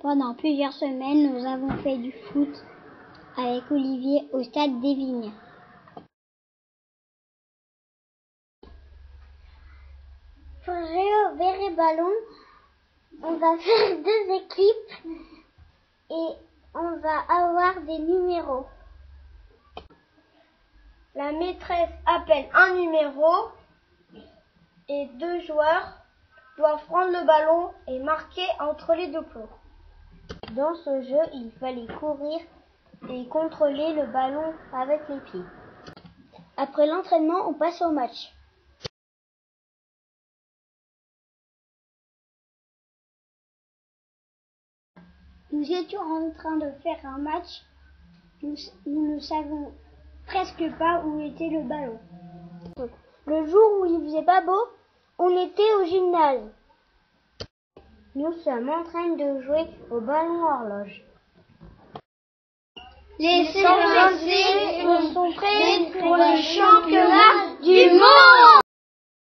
Pendant plusieurs semaines, nous avons fait du foot avec Olivier au stade des Vignes. Pour jouer au ballon, on va faire deux équipes et on va avoir des numéros. La maîtresse appelle un numéro et deux joueurs doivent prendre le ballon et marquer entre les deux plots. Dans ce jeu, il fallait courir et contrôler le ballon avec les pieds. Après l'entraînement, on passe au match. Nous étions en train de faire un match. Nous, ne savons presque pas où était le ballon. Le jour où il faisait pas beau, on était au gymnase. Nous sommes en train de jouer au ballon horloge. Les Français sont prêts pour le championnat.